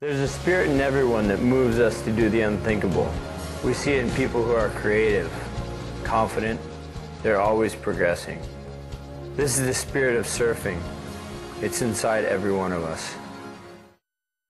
There's a spirit in everyone that moves us to do the unthinkable. We see it in people who are creative, confident, they're always progressing. This is the spirit of surfing. It's inside every one of us.